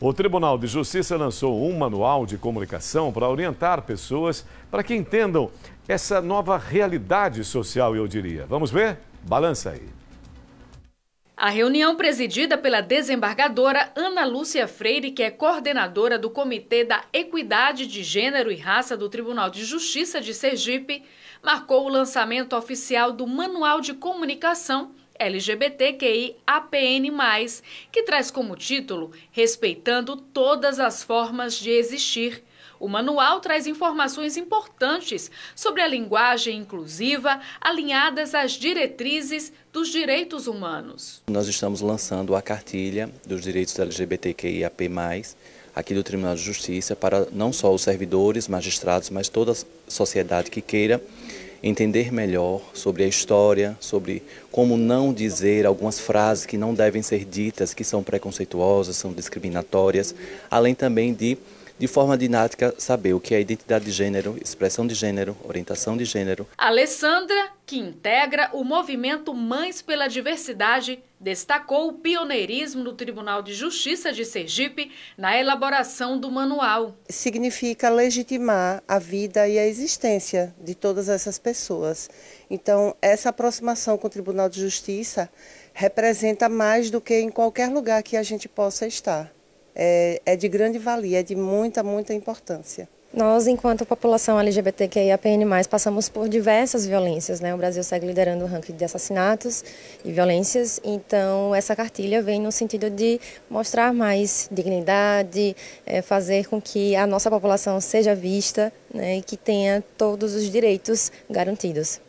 O Tribunal de Justiça lançou um manual de comunicação para orientar pessoas para que entendam essa nova realidade social, eu diria. Vamos ver? Balança aí. A reunião presidida pela desembargadora Ana Lúcia Freire, que é coordenadora do Comitê da Equidade de Gênero e Raça do Tribunal de Justiça de Sergipe, marcou o lançamento oficial do Manual de Comunicação LGBTQI APN+, que traz como título Respeitando todas as formas de existir. O manual traz informações importantes sobre a linguagem inclusiva, alinhadas às diretrizes dos direitos humanos. Nós estamos lançando a cartilha dos direitos LGBTQIAP+, aqui do Tribunal de Justiça, para não só os servidores, magistrados, mas toda a sociedade que queira entender melhor sobre a história, sobre como não dizer algumas frases que não devem ser ditas, que são preconceituosas, são discriminatórias, além também de de forma didática, saber o que é identidade de gênero, expressão de gênero, orientação de gênero. Alessandra, que integra o movimento Mães pela Diversidade, destacou o pioneirismo do Tribunal de Justiça de Sergipe na elaboração do manual. Significa legitimar a vida e a existência de todas essas pessoas. Então, essa aproximação com o Tribunal de Justiça representa mais do que em qualquer lugar que a gente possa estar é, é de grande valia, é de muita, muita importância. Nós, enquanto população LGBTQIAPN+, passamos por diversas violências, né? O Brasil segue liderando o ranking de assassinatos e violências, então essa cartilha vem no sentido de mostrar mais dignidade, é, fazer com que a nossa população seja vista né, e que tenha todos os direitos garantidos.